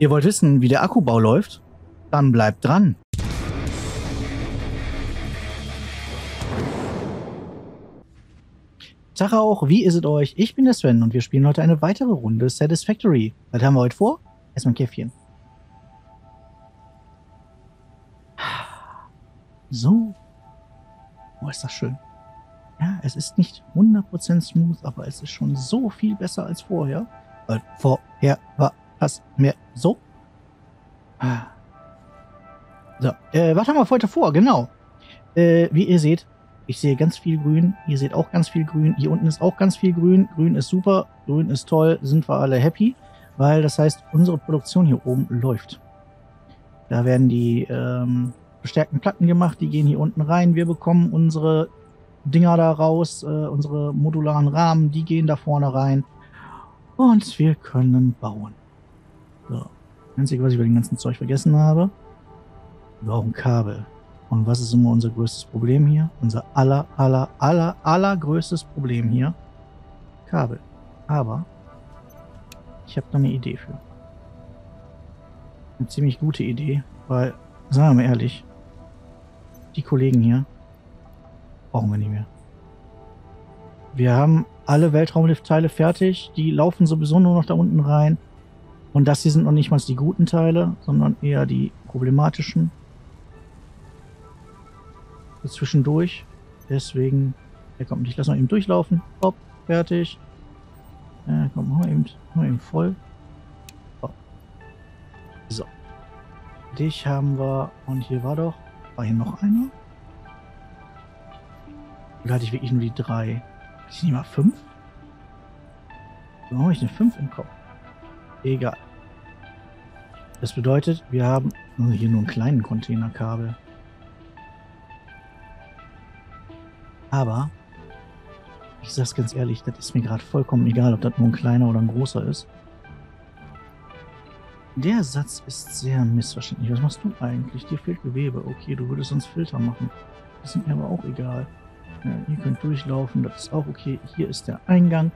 Ihr wollt wissen, wie der Akkubau läuft? Dann bleibt dran. Tag auch, wie ist es euch? Ich bin der Sven und wir spielen heute eine weitere Runde Satisfactory. Was haben wir heute vor? Erstmal ein Käffchen. So. Oh, ist das schön. Ja, es ist nicht 100% smooth, aber es ist schon so viel besser als vorher. Weil vorher war das mehr so. So, äh, was haben wir heute vor? Genau. Äh, wie ihr seht, ich sehe ganz viel Grün. Ihr seht auch ganz viel Grün. Hier unten ist auch ganz viel Grün. Grün ist super. Grün ist toll. Sind wir alle happy. Weil das heißt, unsere Produktion hier oben läuft. Da werden die ähm, bestärkten Platten gemacht. Die gehen hier unten rein. Wir bekommen unsere Dinger da raus. Äh, unsere modularen Rahmen. Die gehen da vorne rein. Und wir können bauen. So. Einzige, was ich bei dem ganzen Zeug vergessen habe. Wir brauchen Kabel. Und was ist immer unser größtes Problem hier? Unser aller, aller, aller, allergrößtes Problem hier? Kabel. Aber ich habe da eine Idee für. Eine ziemlich gute Idee, weil, sagen wir mal ehrlich, die Kollegen hier brauchen wir nicht mehr. Wir haben alle Weltraumliftteile fertig, die laufen sowieso nur noch da unten rein. Und das hier sind noch nicht mal die guten Teile, sondern eher die problematischen zwischendurch. Deswegen, er kommt nicht. Lass mal eben durchlaufen. Hopp, fertig. Ja, komm, machen wir eben, machen wir eben voll. So. Dich haben wir. Und hier war doch. War hier noch einer? Oder hatte ich wirklich nur die drei? Hatte ich nicht mal fünf? Warum habe ich eine fünf im Kopf? Egal. Das bedeutet, wir haben hier nur einen kleinen Containerkabel. Aber, ich sag's ganz ehrlich, das ist mir gerade vollkommen egal, ob das nur ein kleiner oder ein großer ist. Der Satz ist sehr missverständlich. Was machst du eigentlich? Dir fehlt Gewebe. Okay, du würdest sonst Filter machen. Das ist mir aber auch egal. Ja, ihr könnt durchlaufen, das ist auch okay. Hier ist der Eingang.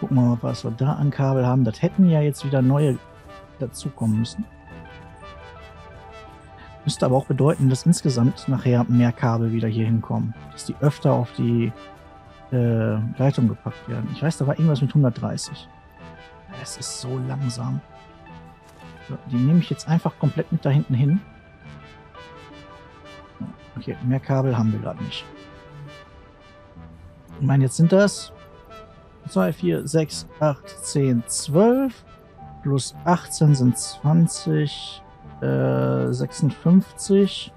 Gucken wir mal, was wir da an Kabel haben. Das hätten ja jetzt wieder neue dazukommen müssen. Müsste aber auch bedeuten, dass insgesamt nachher mehr Kabel wieder hier hinkommen. Dass die öfter auf die äh, Leitung gepackt werden. Ich weiß, da war irgendwas mit 130. Es ist so langsam. So, die nehme ich jetzt einfach komplett mit da hinten hin. Okay, mehr Kabel haben wir gerade nicht. Ich meine, jetzt sind das 2, 4, 6, 8, 10, 12. Plus 18 sind 20. 56.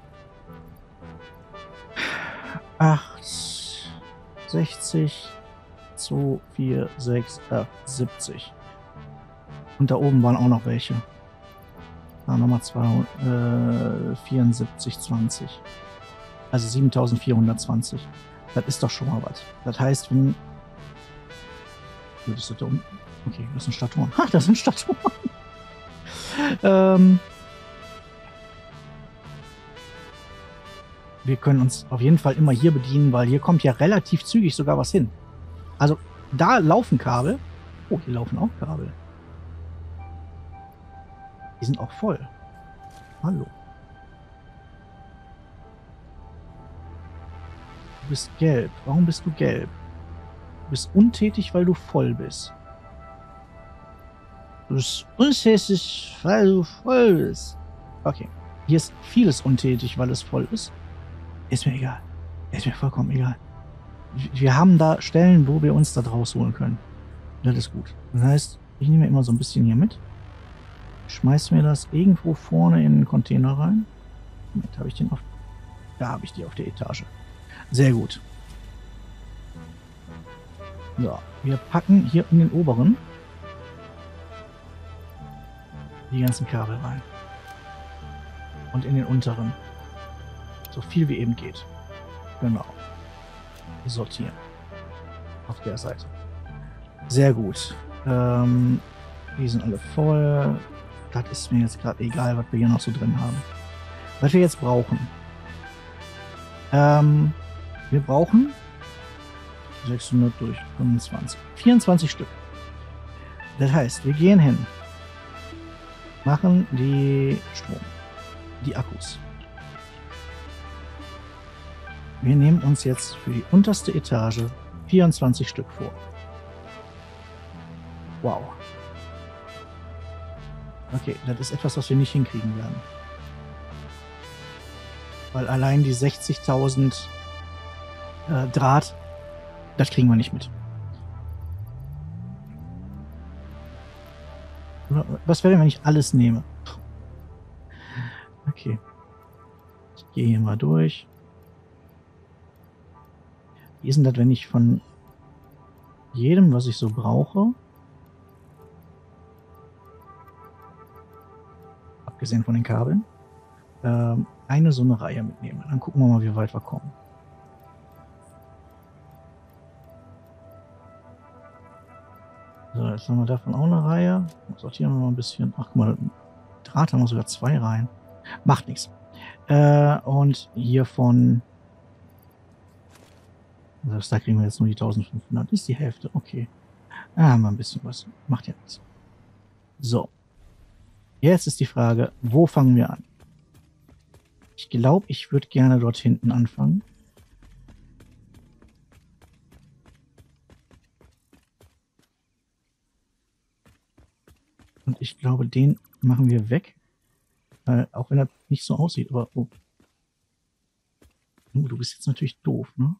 8, 60, 2, 4, 6, 8, 70. Und da oben waren auch noch welche. Da nochmal 2, äh, 74, 20. Also 7420. Das ist doch schon mal was. Das heißt, wenn. Das ist da unten. Okay, das sind Statuen. Ach, das sind Statuen. ähm, wir können uns auf jeden Fall immer hier bedienen, weil hier kommt ja relativ zügig sogar was hin. Also da laufen Kabel. Oh, hier laufen auch Kabel. Die sind auch voll. Hallo. Du bist gelb. Warum bist du gelb? Du bist untätig, weil du voll bist. Du bist untätig, weil du voll bist. Okay. Hier ist vieles untätig, weil es voll ist. Ist mir egal. Ist mir vollkommen egal. Wir haben da Stellen, wo wir uns da draus holen können. Das ist gut. Das heißt, ich nehme immer so ein bisschen hier mit. Schmeiß mir das irgendwo vorne in den Container rein. Moment, habe ich den auf. Da habe ich die auf der Etage. Sehr gut. So, wir packen hier in den oberen die ganzen Kabel rein. Und in den unteren. So viel wie eben geht. Genau. Sortieren. Auf der Seite. Sehr gut. Ähm, die sind alle voll. Das ist mir jetzt gerade egal, was wir hier noch so drin haben. Was wir jetzt brauchen. Ähm, wir brauchen 600 durch 25. 24 Stück. Das heißt, wir gehen hin. machen die Strom, die Akkus. Wir nehmen uns jetzt für die unterste Etage 24 Stück vor. Wow. Okay, das ist etwas, was wir nicht hinkriegen werden. Weil allein die 60.000 äh, Draht, das kriegen wir nicht mit. Was wäre, wenn ich alles nehme? Okay. Ich gehe hier mal durch. Wie ist denn das, wenn ich von jedem, was ich so brauche, abgesehen von den Kabeln, ähm, eine so eine Reihe mitnehme? Dann gucken wir mal, wie weit wir kommen. So, jetzt haben wir davon auch eine Reihe. Sortieren wir mal ein bisschen. Ach, guck mal, Draht haben wir sogar zwei Reihen. Macht nichts. Äh, und hiervon. Also da kriegen wir jetzt nur die 1500. Das ist die Hälfte. Okay. Da haben wir ein bisschen was. Macht ja nichts. So. Jetzt ist die Frage, wo fangen wir an? Ich glaube, ich würde gerne dort hinten anfangen. Und ich glaube, den machen wir weg. Äh, auch wenn er nicht so aussieht, aber oh. oh. Du bist jetzt natürlich doof, ne?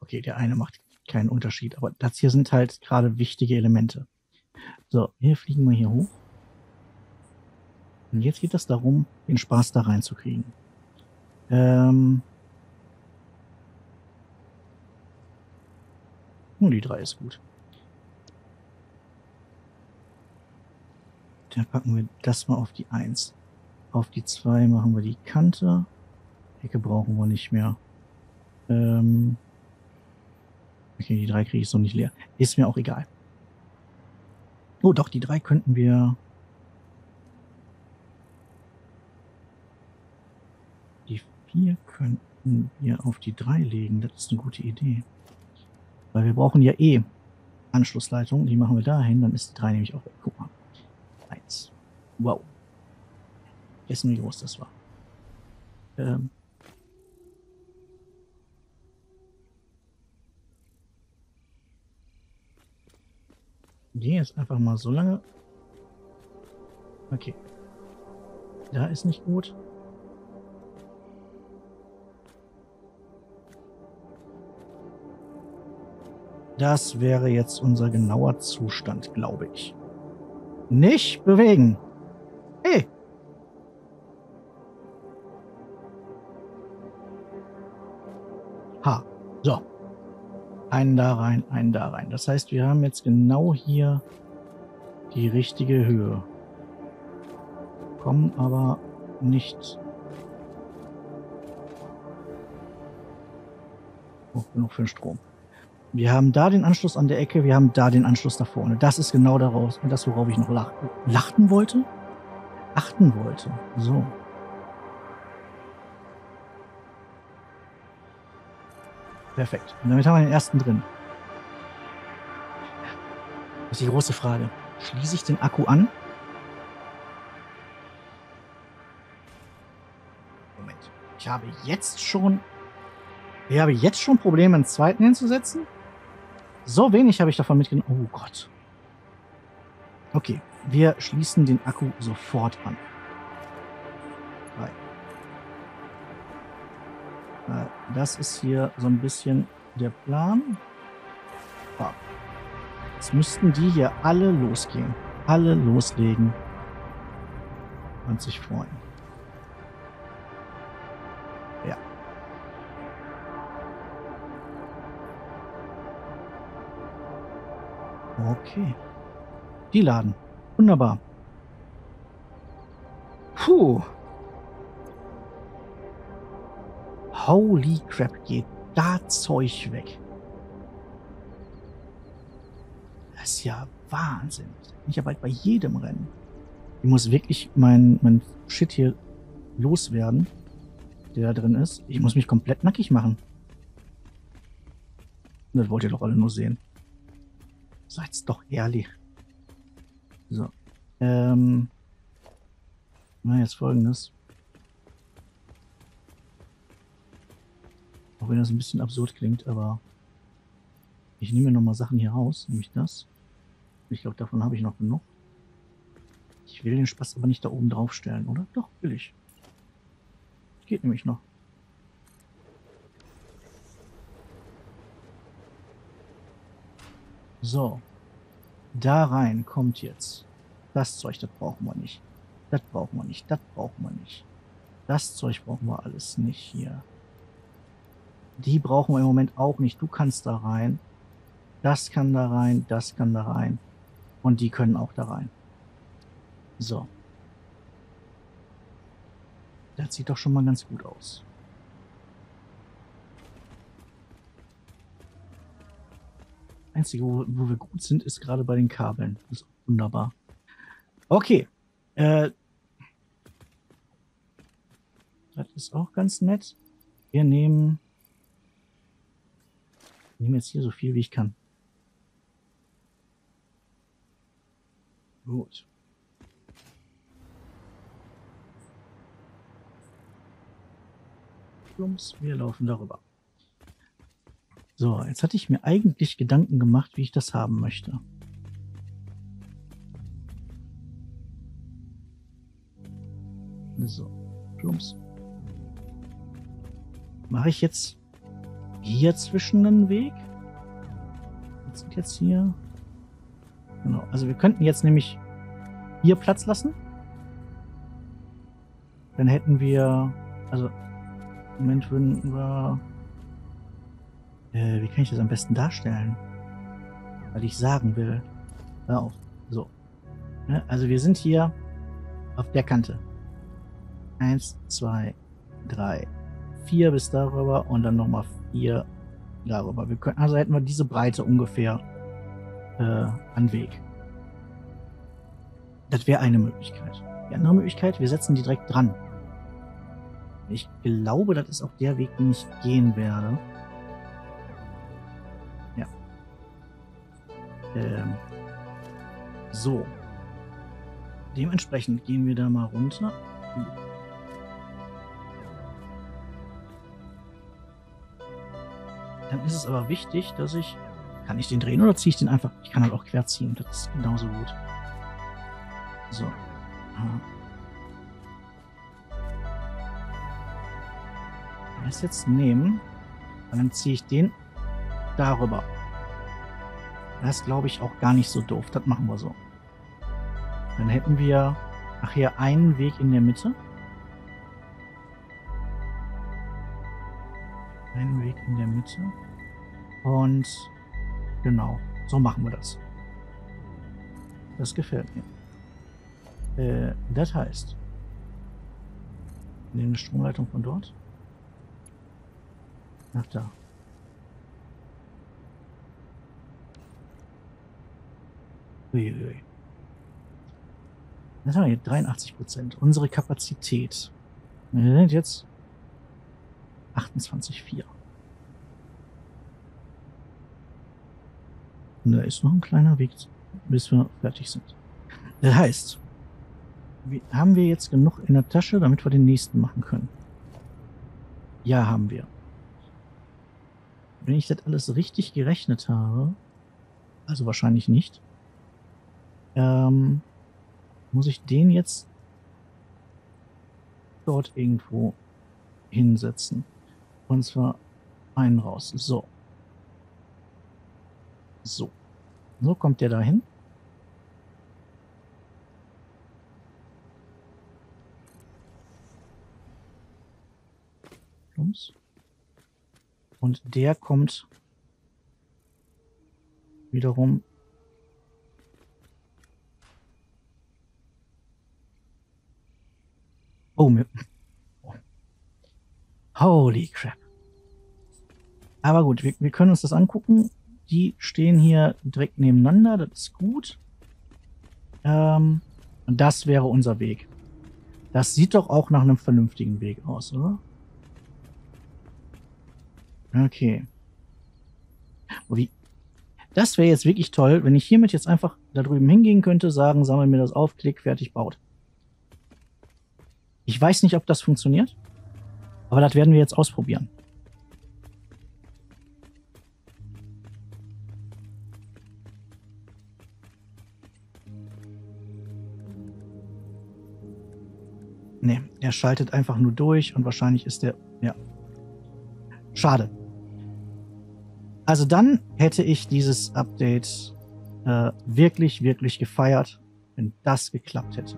Okay, der eine macht keinen Unterschied, aber das hier sind halt gerade wichtige Elemente. So, hier fliegen wir hier hoch. Und jetzt geht es darum, den Spaß da reinzukriegen. Ähm. Nur die drei ist gut. Dann packen wir das mal auf die 1. Auf die 2 machen wir die Kante. Ecke brauchen wir nicht mehr. Ähm okay, die 3 kriege ich so nicht leer. Ist mir auch egal. Oh, doch, die 3 könnten wir Vier könnten wir auf die drei legen. Das ist eine gute Idee. Weil wir brauchen ja eh Anschlussleitungen. Die machen wir dahin. Dann ist die drei nämlich auch weg. Guck mal. Eins. Wow. Vergessen, wie groß das war. Ähm. Geh jetzt einfach mal so lange. Okay. Da ist nicht gut. Das wäre jetzt unser genauer Zustand, glaube ich. Nicht bewegen. Hey. Ha. So. Einen da rein, einen da rein. Das heißt, wir haben jetzt genau hier die richtige Höhe. Kommen aber nicht hoch genug für den Strom. Wir haben da den Anschluss an der Ecke, wir haben da den Anschluss da vorne. Das ist genau daraus, das, worauf ich noch lach, lachten wollte. Achten wollte. So. Perfekt. Und damit haben wir den ersten drin. Das ist die große Frage. Schließe ich den Akku an? Moment. Ich habe jetzt schon. Ich habe jetzt schon Probleme, einen zweiten hinzusetzen? So wenig habe ich davon mitgenommen. Oh Gott. Okay, wir schließen den Akku sofort an. Das ist hier so ein bisschen der Plan. Jetzt müssten die hier alle losgehen. Alle loslegen. Und sich freuen. Okay. Die laden. Wunderbar. Puh. Holy crap, geht da Zeug weg. Das ist ja Wahnsinn. Ich ja bald bei jedem Rennen. Ich muss wirklich mein, mein Shit hier loswerden, der da drin ist. Ich muss mich komplett nackig machen. Das wollt ihr doch alle nur sehen. Seid's doch ehrlich. So. Ähm. Na, jetzt folgendes. Wenn das ein bisschen absurd klingt, aber ich nehme nochmal Sachen hier raus, nämlich das. Ich glaube, davon habe ich noch genug. Ich will den Spaß aber nicht da oben drauf stellen, oder? Doch, will ich. Geht nämlich noch. So. Da rein kommt jetzt das Zeug, das brauchen wir nicht. Das brauchen wir nicht, das brauchen wir nicht. Das Zeug brauchen wir alles nicht hier. Die brauchen wir im Moment auch nicht. Du kannst da rein. Das kann da rein, das kann da rein. Und die können auch da rein. So. Das sieht doch schon mal ganz gut aus. Einzige, wo, wo wir gut sind, ist gerade bei den Kabeln. Das ist wunderbar. Okay. Äh, das ist auch ganz nett. Wir nehmen, nehmen jetzt hier so viel, wie ich kann. Gut. Wir laufen darüber. So, jetzt hatte ich mir eigentlich Gedanken gemacht, wie ich das haben möchte. So, plumps. Mache ich jetzt hier zwischen einen Weg? Was sind jetzt hier? Genau, also wir könnten jetzt nämlich hier Platz lassen. Dann hätten wir, also im Moment würden wir, äh, wie kann ich das am besten darstellen? Weil ich sagen will. Hör auf. So. Ja, also wir sind hier auf der Kante. Eins, zwei, drei, vier bis darüber und dann nochmal vier darüber. Wir können, also hätten wir diese Breite ungefähr äh, an Weg. Das wäre eine Möglichkeit. Die andere Möglichkeit, wir setzen die direkt dran. Ich glaube, das ist auch der Weg, den ich gehen werde. Ja. Ähm. So. Dementsprechend gehen wir da mal runter. Dann ist es aber wichtig, dass ich kann ich den drehen oder ziehe ich den einfach? Ich kann halt auch quer ziehen. Das ist genauso gut. So. Das jetzt nehmen. Und dann ziehe ich den darüber. Das glaube ich, auch gar nicht so doof. Das machen wir so. Dann hätten wir nachher einen Weg in der Mitte. Mitte. Und Genau, so machen wir das. Das gefällt mir. Äh, das heißt, wir nehmen eine Stromleitung von dort. Nach da. Uiuiui. Das haben wir hier 83 Prozent. Unsere Kapazität. Wir sind jetzt 28,4. Und da ist noch ein kleiner Weg, bis wir fertig sind. Das heißt, haben wir jetzt genug in der Tasche, damit wir den nächsten machen können? Ja, haben wir. Wenn ich das alles richtig gerechnet habe, also wahrscheinlich nicht, ähm, muss ich den jetzt dort irgendwo hinsetzen. Und zwar einen raus. So. So. So kommt der da hin. Und der kommt wiederum Oh, mir. Holy crap. Aber gut, wir, wir können uns das angucken. Die stehen hier direkt nebeneinander, das ist gut. Ähm, Und das wäre unser Weg. Das sieht doch auch nach einem vernünftigen Weg aus, oder? Okay. Oh, wie? Das wäre jetzt wirklich toll, wenn ich hiermit jetzt einfach da drüben hingehen könnte, sagen, sammel mir das auf, klick, fertig, baut. Ich weiß nicht, ob das funktioniert, aber das werden wir jetzt ausprobieren. Er schaltet einfach nur durch und wahrscheinlich ist der. Ja. Schade. Also dann hätte ich dieses Update äh, wirklich, wirklich gefeiert, wenn das geklappt hätte.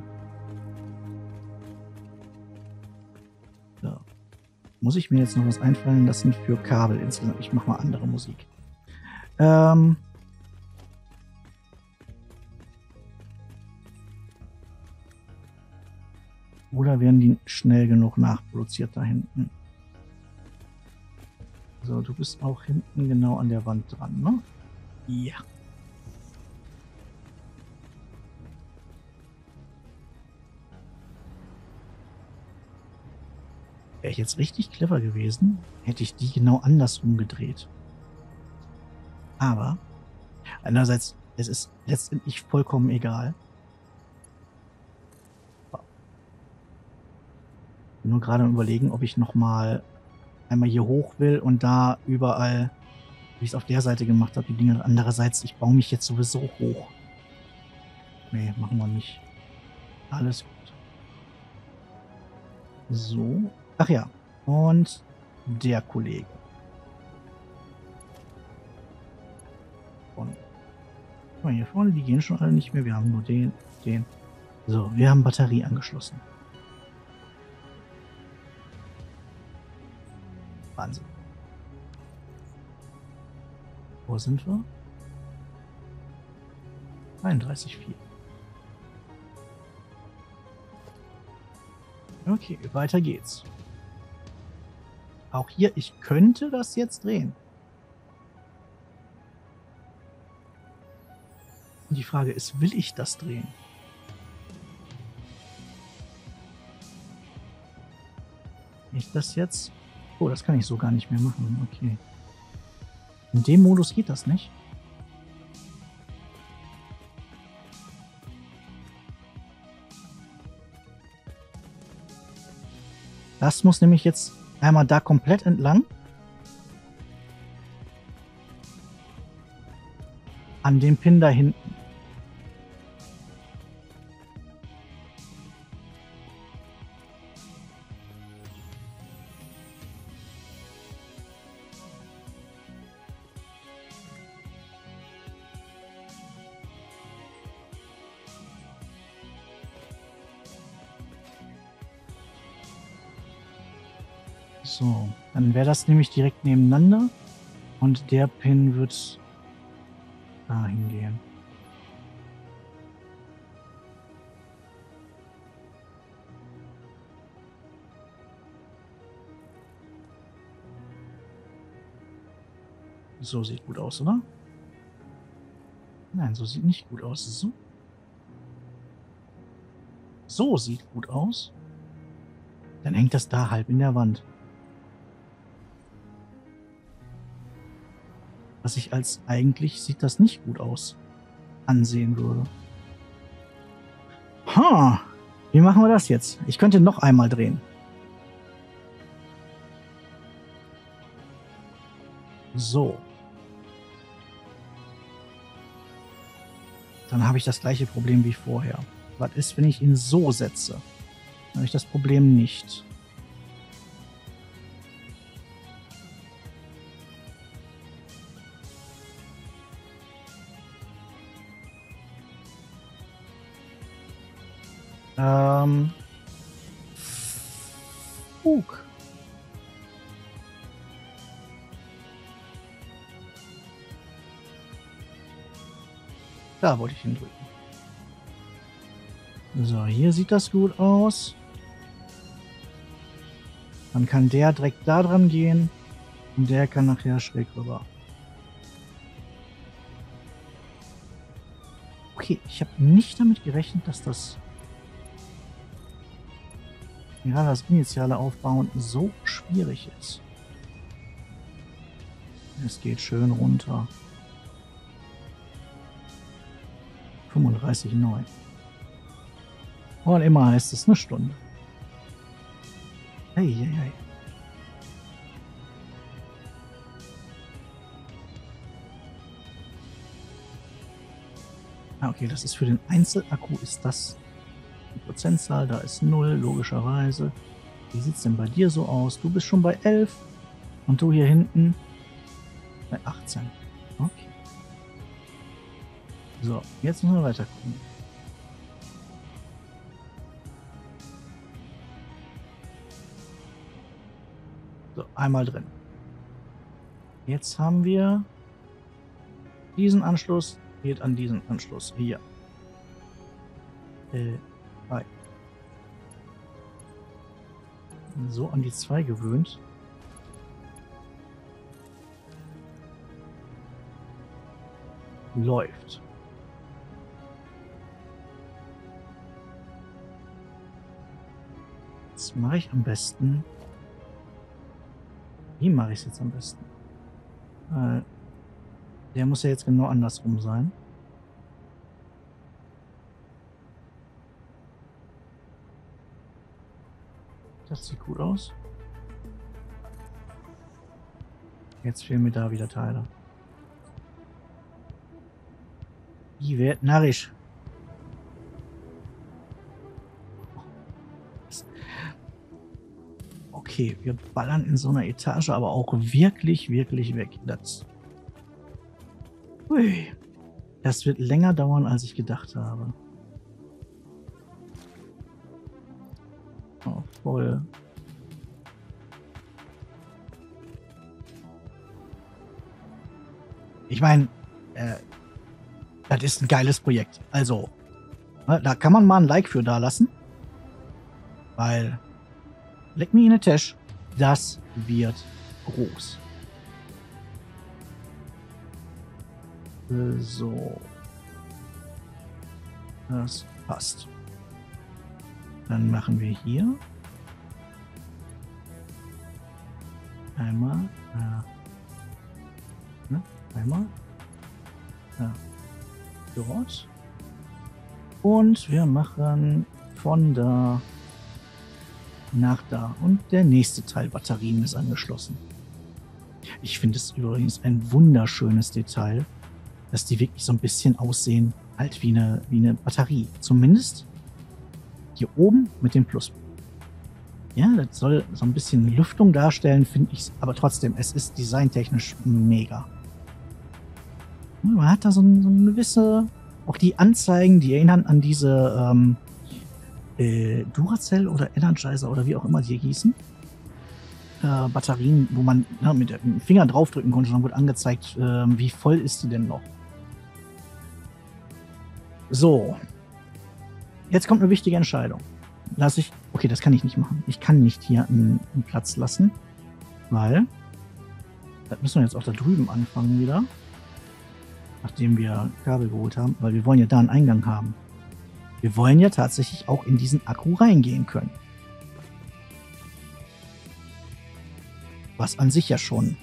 So. Muss ich mir jetzt noch was einfallen lassen für Kabel insgesamt? Ich mache mal andere Musik. Ähm. Oder werden die schnell genug nachproduziert da hinten? So, du bist auch hinten genau an der Wand dran, ne? Ja. Wäre ich jetzt richtig clever gewesen, hätte ich die genau andersrum gedreht. Aber einerseits, es ist letztendlich vollkommen egal. Nur gerade überlegen, ob ich noch mal einmal hier hoch will und da überall, wie ich es auf der Seite gemacht habe, die Dinge. Andererseits, ich baue mich jetzt sowieso hoch. Nee, machen wir nicht. Alles gut. So. Ach ja. Und der Kollege. Und mal hier vorne, die gehen schon alle nicht mehr. Wir haben nur den, den. So, wir haben Batterie angeschlossen. Wahnsinn. Wo sind wir? 31,4. Okay, weiter geht's. Auch hier, ich könnte das jetzt drehen. Und die Frage ist, will ich das drehen? Ich das jetzt Oh, das kann ich so gar nicht mehr machen. Okay. In dem Modus geht das nicht. Das muss nämlich jetzt einmal da komplett entlang. An dem Pin da hinten. Das nämlich direkt nebeneinander und der Pin wird da hingehen. So sieht gut aus, oder? Nein, so sieht nicht gut aus. So. So sieht gut aus. Dann hängt das da halb in der Wand. Was ich als eigentlich sieht das nicht gut aus ansehen würde. Ha, wie machen wir das jetzt? Ich könnte noch einmal drehen. So. Dann habe ich das gleiche Problem wie vorher. Was ist, wenn ich ihn so setze? Dann habe ich das Problem nicht. Ähm. Fug. Da wollte ich ihn drücken. So, hier sieht das gut aus. Dann kann der direkt da dran gehen und der kann nachher schräg rüber. Okay, ich habe nicht damit gerechnet, dass das gerade das initiale Aufbauen so schwierig ist. Es geht schön runter. 35,9. Und immer heißt es eine Stunde. Hey, hey, hey. Ah, okay, das ist für den Einzelakku ist das Prozentzahl, da ist 0, logischerweise. Wie sieht es denn bei dir so aus? Du bist schon bei 11 und du hier hinten bei 18. Okay. So, jetzt müssen wir weiter gucken. So, einmal drin. Jetzt haben wir diesen Anschluss, geht an diesen Anschluss hier. Äh, bei. So an die 2 gewöhnt. Läuft. Jetzt mache ich am besten. Wie mache ich es jetzt am besten? Äh, der muss ja jetzt genau andersrum sein. Das sieht gut aus. Jetzt fehlen mir da wieder Teile. Die wird narrisch. Okay, wir ballern in so einer Etage aber auch wirklich, wirklich weg. Das Ui. Das wird länger dauern, als ich gedacht habe. Voll. Ich meine, äh, das ist ein geiles Projekt. Also, ne, da kann man mal ein Like für da lassen. Weil, leck mir in der Tasche, das wird groß. So. Das passt. Dann machen wir hier einmal, äh, ne? einmal, ja, dort. Und wir machen von da nach da. Und der nächste Teil Batterien ist angeschlossen. Ich finde es übrigens ein wunderschönes Detail dass die wirklich so ein bisschen aussehen, halt wie eine, wie eine Batterie. Zumindest hier oben mit dem Plus. Ja, das soll so ein bisschen Lüftung darstellen, finde ich. Aber trotzdem, es ist designtechnisch mega. Man hat da so, so eine gewisse, auch die Anzeigen, die erinnern an diese ähm, äh, Duracell oder Energizer oder wie auch immer die hießen. Äh, Batterien, wo man na, mit dem Finger draufdrücken konnte, dann wird angezeigt, äh, wie voll ist die denn noch. So. Jetzt kommt eine wichtige Entscheidung. Lass ich. Okay, das kann ich nicht machen. Ich kann nicht hier einen, einen Platz lassen. Weil. Das müssen wir jetzt auch da drüben anfangen wieder. Nachdem wir Kabel geholt haben. Weil wir wollen ja da einen Eingang haben. Wir wollen ja tatsächlich auch in diesen Akku reingehen können. Was an sich ja schon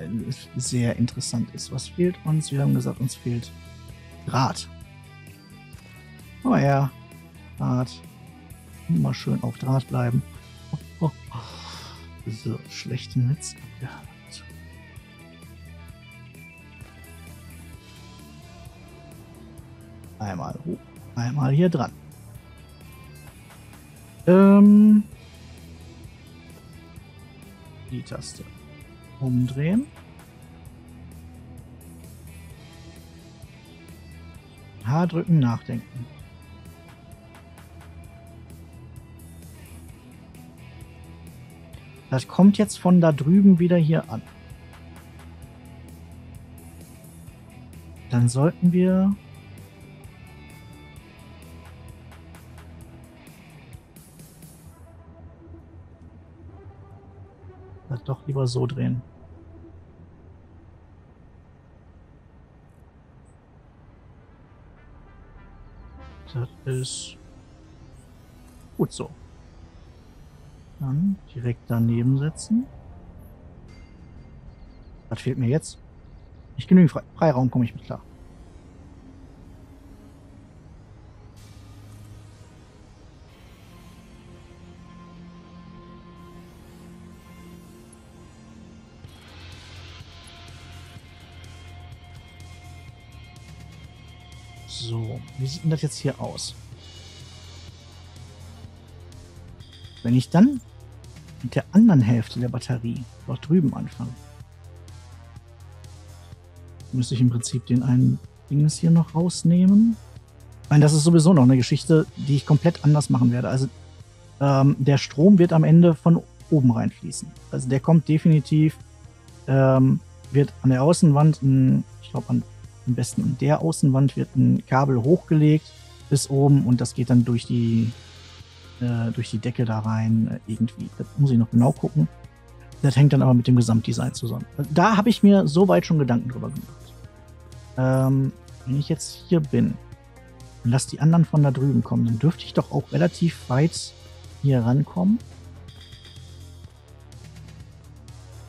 ähm, sehr interessant ist. Was fehlt uns? Wir haben gesagt, uns fehlt Draht. Oh ja, Draht. Immer schön auf Draht bleiben. So, schlechte Netz abgehakt. Einmal hoch, einmal hier dran. Ähm, die Taste umdrehen. H drücken, nachdenken. Das kommt jetzt von da drüben wieder hier an. Dann sollten wir... Das doch lieber so drehen. Das ist gut so. Dann direkt daneben setzen. Was fehlt mir jetzt? Nicht genügend Fre Freiraum, komme ich mit klar. So, wie sieht denn das jetzt hier aus? Wenn ich dann mit der anderen Hälfte der Batterie dort drüben anfange, müsste ich im Prinzip den einen Dinges hier noch rausnehmen. Meine, das ist sowieso noch eine Geschichte, die ich komplett anders machen werde. Also ähm, der Strom wird am Ende von oben reinfließen. Also der kommt definitiv, ähm, wird an der Außenwand, ein, ich glaube am besten an der Außenwand wird ein Kabel hochgelegt bis oben und das geht dann durch die äh, durch die Decke da rein äh, irgendwie. Das muss ich noch genau gucken. Das hängt dann aber mit dem Gesamtdesign zusammen. Da habe ich mir soweit schon Gedanken drüber gemacht. Ähm, wenn ich jetzt hier bin und lass die anderen von da drüben kommen, dann dürfte ich doch auch relativ weit hier rankommen.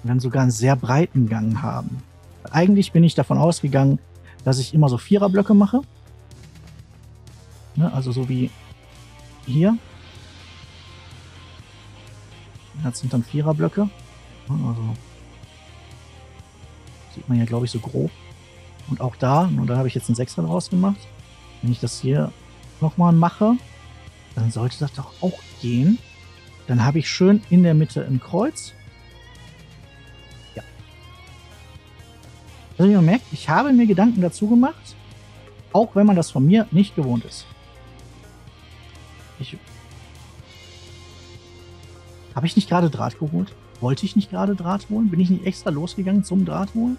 Und dann sogar einen sehr breiten Gang haben. Eigentlich bin ich davon ausgegangen, dass ich immer so Viererblöcke mache. Ne, also so wie hier. Das sind dann Viererblöcke. Also sieht man ja, glaube ich, so grob. Und auch da, und da habe ich jetzt einen Sechser draus gemacht. Wenn ich das hier nochmal mache, dann sollte das doch auch gehen. Dann habe ich schön in der Mitte ein Kreuz. Ja. Also ihr merkt, ich habe mir Gedanken dazu gemacht, auch wenn man das von mir nicht gewohnt ist. Ich habe ich nicht gerade Draht geholt? Wollte ich nicht gerade Draht holen? Bin ich nicht extra losgegangen zum Draht holen?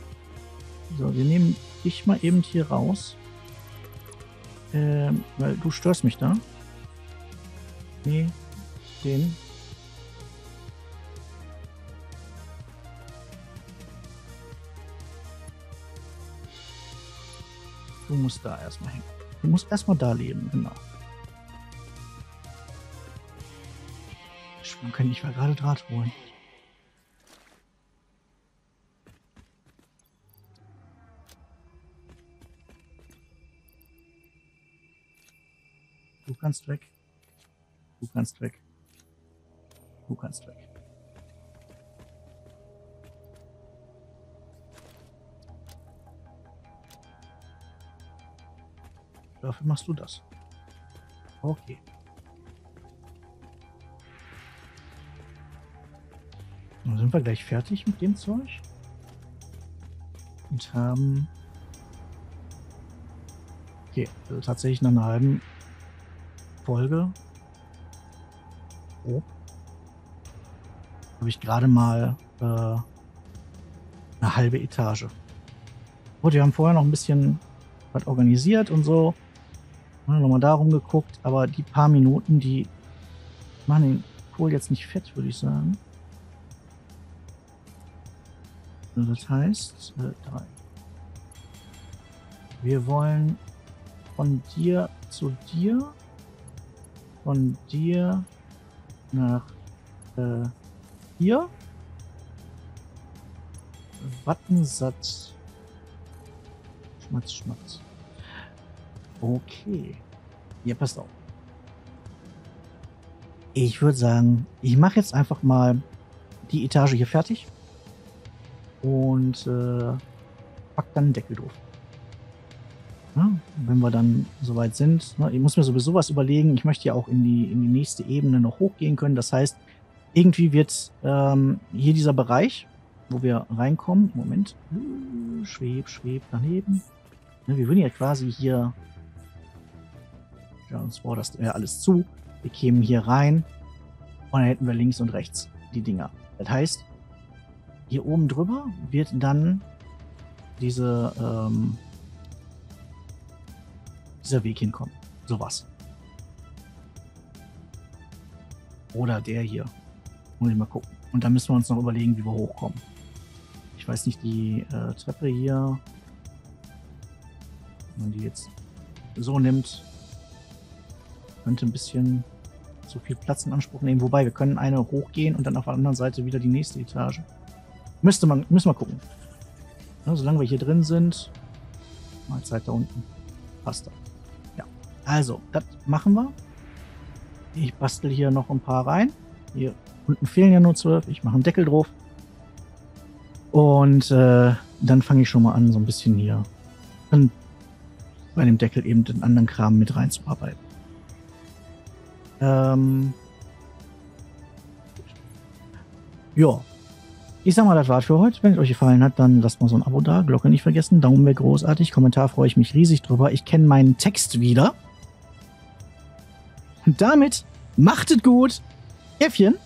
So, wir nehmen dich mal eben hier raus. Ähm, weil du störst mich da. Nee, den. Du musst da erstmal hängen. Du musst erstmal da leben, genau. Schwung kann ich mal gerade Draht holen. Du kannst weg. Du kannst weg. Du kannst weg. Dafür machst du das. Okay. Dann sind wir gleich fertig mit dem Zeug. Und haben... Okay, also tatsächlich nach einer halben Folge oh, habe ich gerade mal äh, eine halbe Etage. Gut, wir haben vorher noch ein bisschen was organisiert und so. Ja, Nochmal darum geguckt, aber die paar Minuten, die machen den Kohl jetzt nicht fett, würde ich sagen. Das heißt, drei. Wir wollen von dir zu dir von dir nach äh, hier. Wattensatz. Schmatz, Schmatz. Okay. Ja, passt auf. Ich würde sagen, ich mache jetzt einfach mal die Etage hier fertig und äh, pack dann den Deckel drauf. Ja, wenn wir dann soweit sind. Ne, ich muss mir sowieso was überlegen. Ich möchte ja auch in die, in die nächste Ebene noch hochgehen können. Das heißt, irgendwie wird ähm, hier dieser Bereich, wo wir reinkommen, Moment, schweb, schweb daneben. Ne, wir würden ja quasi hier, ja, uns war das ja alles zu. Wir kämen hier rein und dann hätten wir links und rechts die Dinger. Das heißt, hier oben drüber wird dann diese, ähm, dieser Weg hinkommen. Sowas. Oder der hier. Muss ich mal gucken. Und dann müssen wir uns noch überlegen, wie wir hochkommen. Ich weiß nicht, die äh, Treppe hier, wenn man die jetzt so nimmt, könnte ein bisschen zu viel Platz in Anspruch nehmen. Wobei, wir können eine hochgehen und dann auf der anderen Seite wieder die nächste Etage. Müsste man, müssen wir gucken. Ja, solange wir hier drin sind, mal Zeit da unten. Passt das. Ja. Also, das machen wir. Ich bastel hier noch ein paar rein. Hier unten fehlen ja nur zwölf. Ich mache einen Deckel drauf. Und äh, dann fange ich schon mal an, so ein bisschen hier dann bei dem Deckel eben den anderen Kram mit reinzuarbeiten. Ähm ja. Ich sag mal, das war's für heute. Wenn es euch gefallen hat, dann lasst mal so ein Abo da. Glocke nicht vergessen. Daumen wäre großartig. Kommentar freue ich mich riesig drüber. Ich kenne meinen Text wieder. Und damit macht es gut. Äffchen.